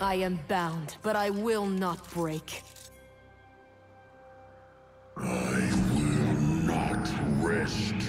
I am bound, but I will not break. I will not rest.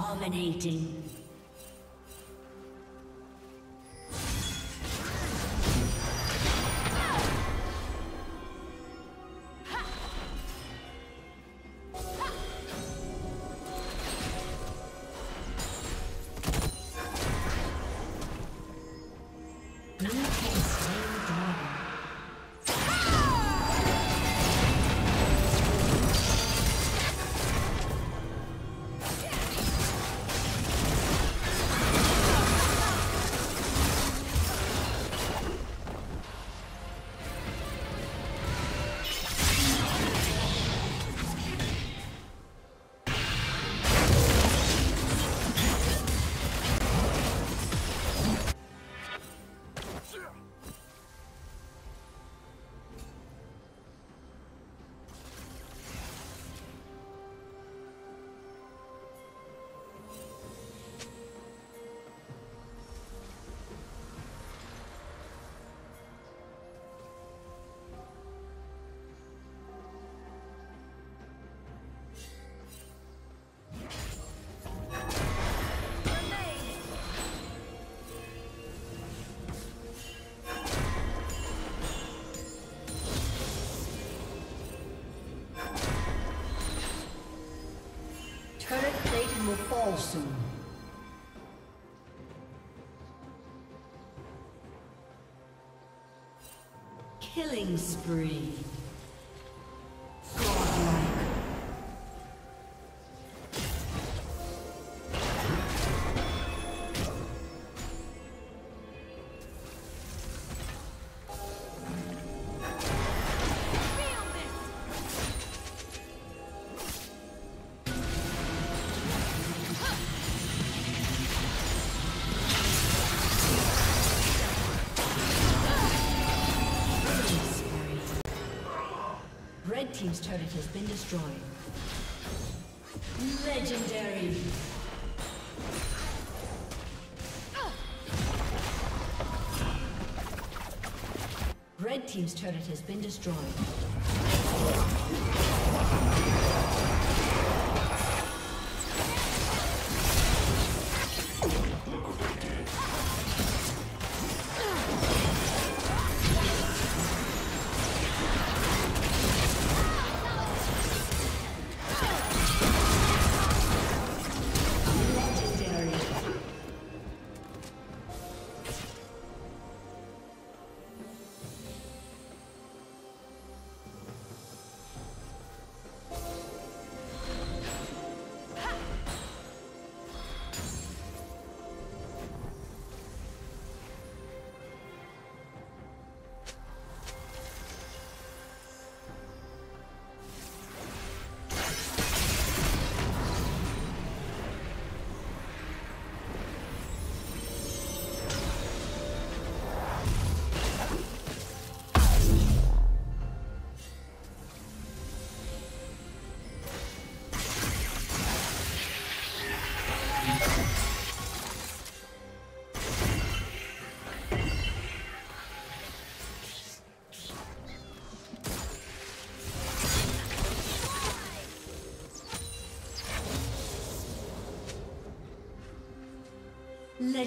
Dominating. Soon. Killing spree. Team's turret has been destroyed. Legendary. Red team's turret has been destroyed.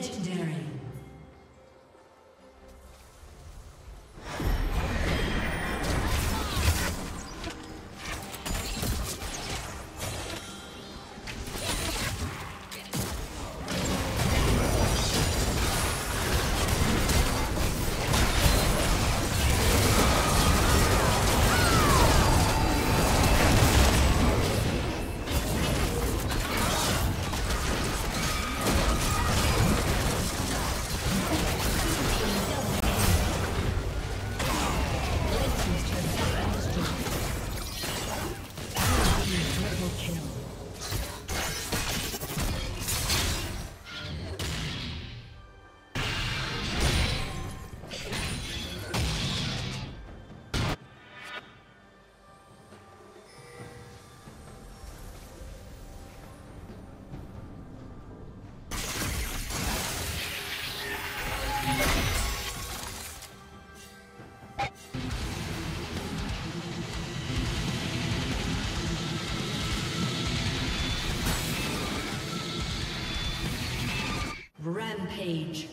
Legendary. Rampage.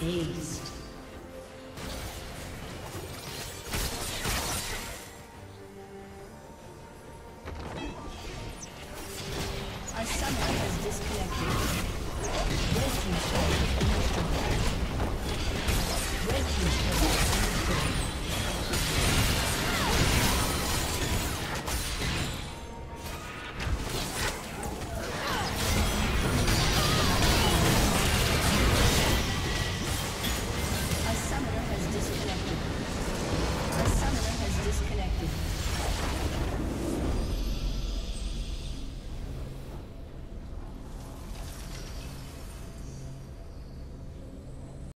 Aced.